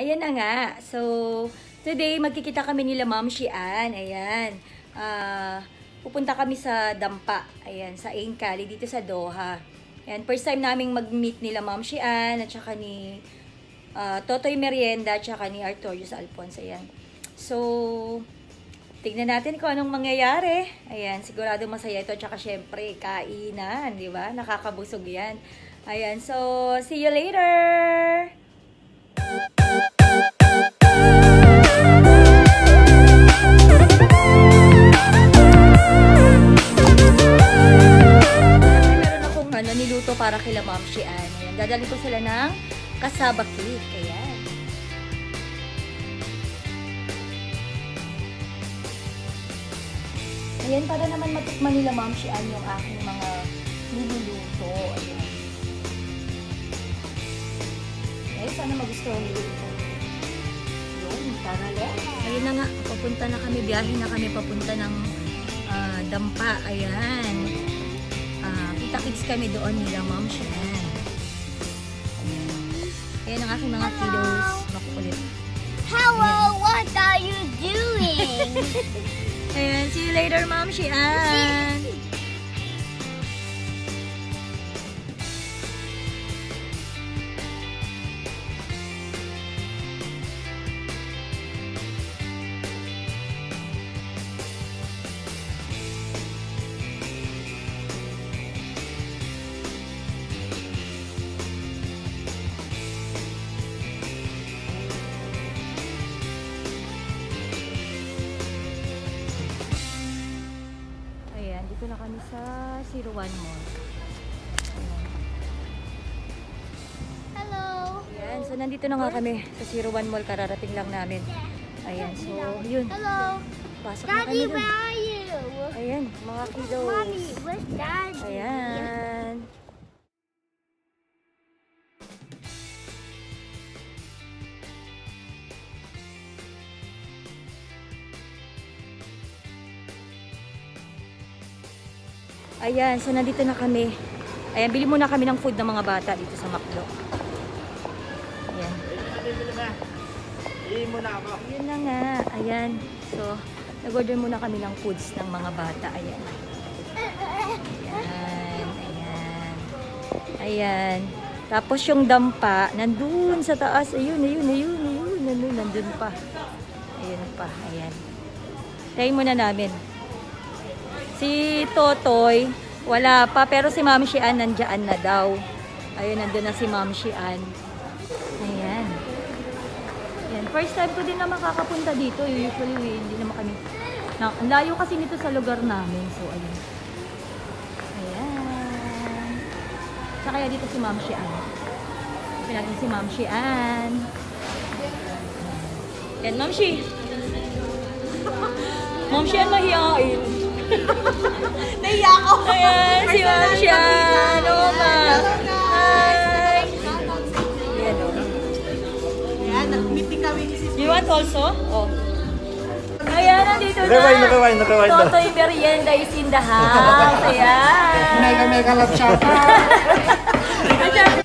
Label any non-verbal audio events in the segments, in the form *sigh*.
Ayan na nga. So, today magkikita kami nila Ma'am Shian. Ayan. Ah, pupunta kami sa Dampa. Ayan, sa Ain Cali dito sa Doha. Ayan, first time naming mag-meet nila Ma'am Shian at saka ni ah, Totoy Merienda at saka ni Artorius Alphonse. Ayan. So, tignan natin kung anong mangyayari. Ayan, sigurado masaya ito. At saka syempre, kainan, di ba? Nakakabusog yan. Ayan, so, see you later! Dadali ko sila ng kasaba cake. Ayan. Ayan, para naman matikman nila Ma'am Shian yung aking mga niluluto. Ayan. Eh, sana magustuhan nila ito. Yun, tara lang. Ayun na nga, papunta na kami, biyahe na kami papunta ng ah, Dampa. Ayan. Ah, kita-kits kami doon nila Ma'am Shian. Ayan. Ayan ang aking mga kiddos. Makukulit. Hello, what are you doing? *laughs* Ayan, see you later Ma'am Shian. Ayan, sa 01 Mall. Hello. Ayan, so nandito na nga kami sa 01 Mall. Kararating lang namin. Ayan, so yun. Hello. Pasok na Daddy, kami where are you? Ayan, mga kiddos. Mommy, where's Daddy? Ayan. Ayan, so nandito na kami. Ayan, bili muna kami ng food ng mga bata dito sa McDo. Ayan. Ihin mo na ako. Yun na nga. Ayan. So, nag-order muna kami ng foods ng mga bata. Ayan. Ayan. Ayan. Ayan. Tapos yung dampa, nandun sa taas. Ayun, ayun, ayun, ayun. Nandun, nandun pa. Ayun pa. Ayan. Tayo muna namin. Si Totoy, wala pa. Pero si Ma'am Shian, nandyan na daw. Ayun, nandun na si Ma'am Shian. Ayan. Yan. First time ko din na makakapunta dito. Usually, hindi naman kami... Na, ang layo kasi nito sa lugar namin. So, ayun. Ayan. Sa kaya dito si Ma'am Shian. Ito natin si Ma'am Shian. Yan, Ma'am Shi. *laughs* Ma'am Shian mahihain. *laughs* Naiya ako. Ayan, si Ma'am Shian. Oo, ma. Hi. Yan. Ayan, nag-meeting kami ni Sis. You want also? Oh. Ayan, nandito na. Rewind, rewind, rewind. Totoy Merienda is in the house. Ayan. Mega, mega love shot. *laughs*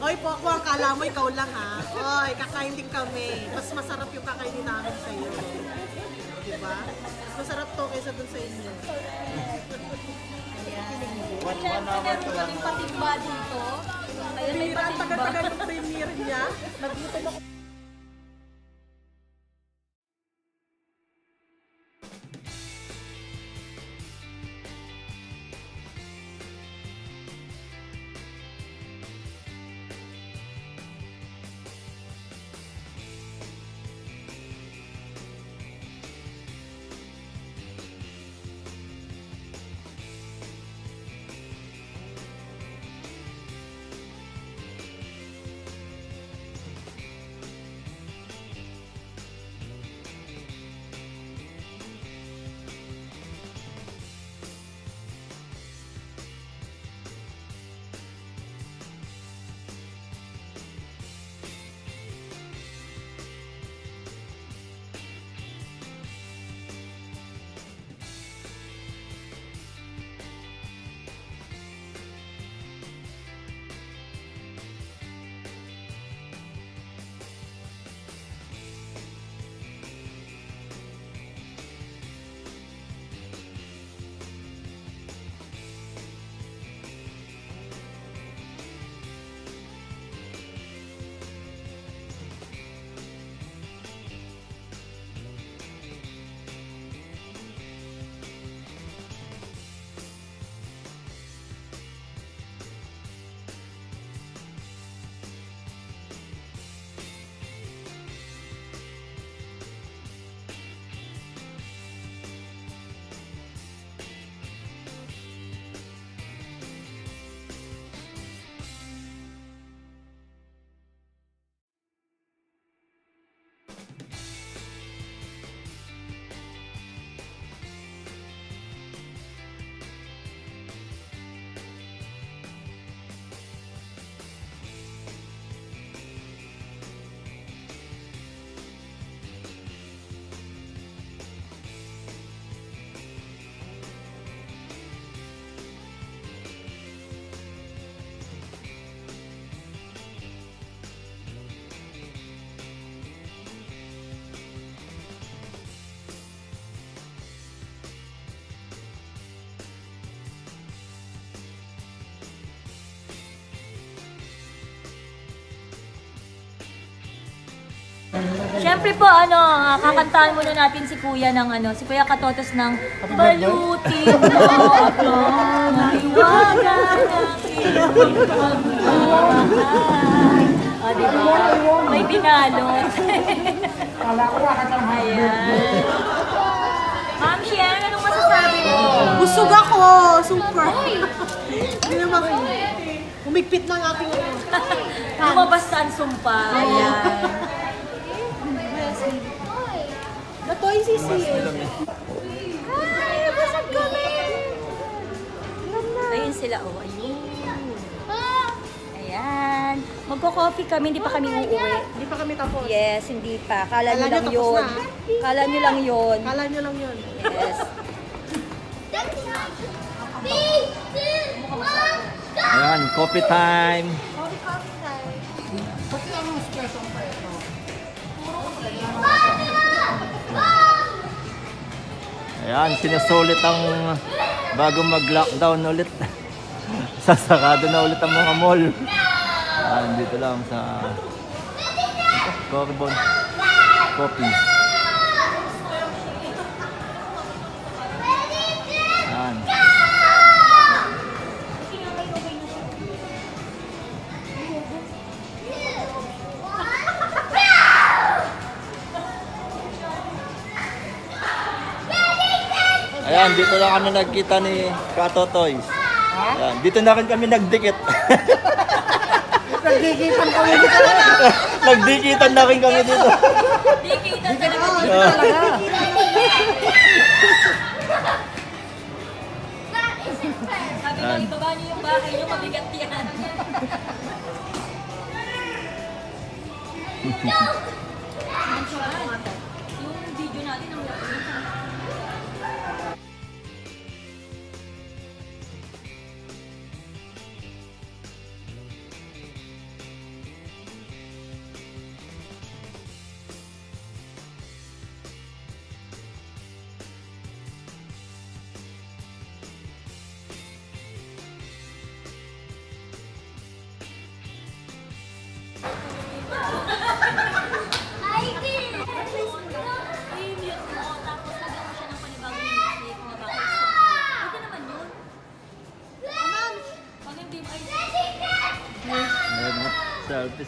Oy, po ako ang kala mo, ikaw lang ha. Oy, kakain din kami. Mas masarap yung kakainin namin sa iyo. Diba? Mas masarap to kaysa dun sa inyo. Siyempre, meron kaming patimba dito. Ayan, may Bira, ang tagal-tagal yung premiere niya. Nagutom ako. Siyempre po, ano, ah, kakantahan muna natin si Kuya ng ano, si Kuya Katotos ng Balutin mo ako, maliwaga ng iyong pagmamahal. O, di ba? May binalot. Ayan. Ma'am Shian, anong masasabi mo? Busog ako! Super! Hindi naman. Umigpit na ang ating ano. *laughs* Lumabas na ang sumpa. Ayan. Natoy si Sia. Ayun sila, oh, ayun. Ayan. Magko-coffee kami, hindi pa kami uuwi. Hindi pa kami tapos. Yes, hindi pa. Kala nyo Kala nyo lang yun. na. Kala nyo lang yun. Kala nyo lang yun. Yes. Ayan, coffee time. Ayan, sinusulit ang bago mag-lockdown ulit. *laughs* Sasakado na ulit ang mga mall. Ayan, dito lang sa Corbon Coffee. Ayan, dito lang kami nagkita ni Kato Toys. Ayan, dito na rin kami nagdikit. *laughs* Nagigitan kami dito. *laughs* Nagdikitan na rin kami dito. Di kita talaga. Sabi ko, ibaba niyo yung bahay niyo, mabigat yan. yung *laughs*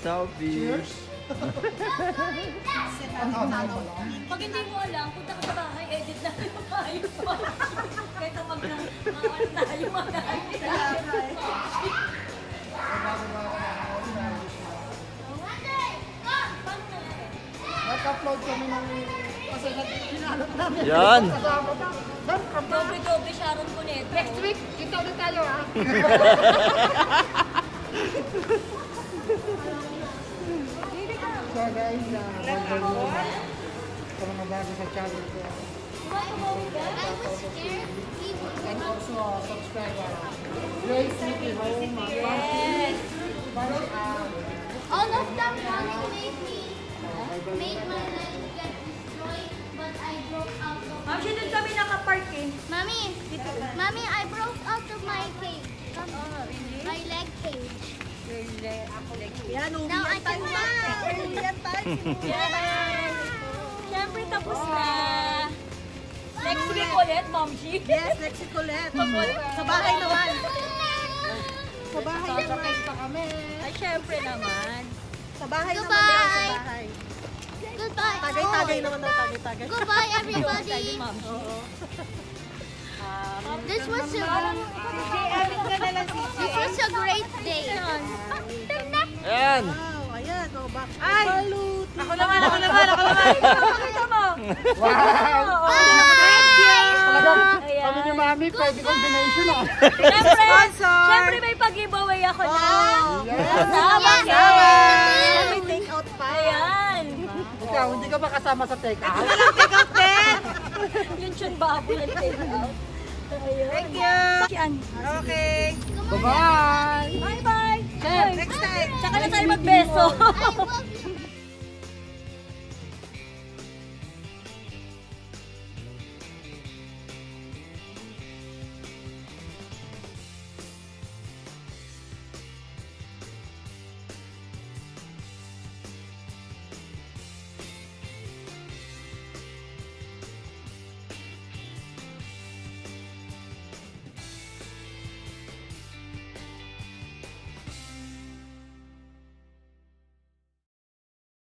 selfie, selfie. Pag hindi mo alam, punta ka sa bahay, edit na yung mo. Kaya mag mga tayo mga Nag-upload kami ng kasi namin. Yan. Doble-doble Sharon Cuneta. Next week, kita ulit tayo ha. *laughs* so guys, uh, welcome mo sa mga bago sa channel ko. And also uh, subscribe uh, Grace Home. Uh, yes. Bali, uh, All of them running made me made my leg get destroyed, but I broke out of. Ma'am, siya doon kami nakapark eh. Mommy, mommy, I broke out of my cage. My leg cage. Yan, Now I uwian can tayo. run. Uwian tayo. Yes! Siyempre tapos na. Next week ulit, Ma'am G. Yes, next week ulit. Sa bahay naman. Sa bahay naman. pa kami. Ay, syempre naman. Sa bahay naman. Goodbye. Sa bahay. Goodbye. Tagay-tagay naman daw, tagay-tagay. Goodbye, everybody. Ma'am *laughs* This was a this was a great day. Ayan. Wow, ayan. Oh, ba? Ay! Ako naman, ako naman, ako naman. Pakita mo. Wow! Talagang Ayan. kami ni Mami, pwede combination ah. Siyempre, siyempre may pag-giveaway ako na. Kasama ka. May take out pa. Ayan. Ikaw, hindi ka ba kasama sa take out? Take out chun baboy take out. Thank you. Okay. Bye-bye! Bye-bye. Next time. Tsaka na tayo magbeso. I love you.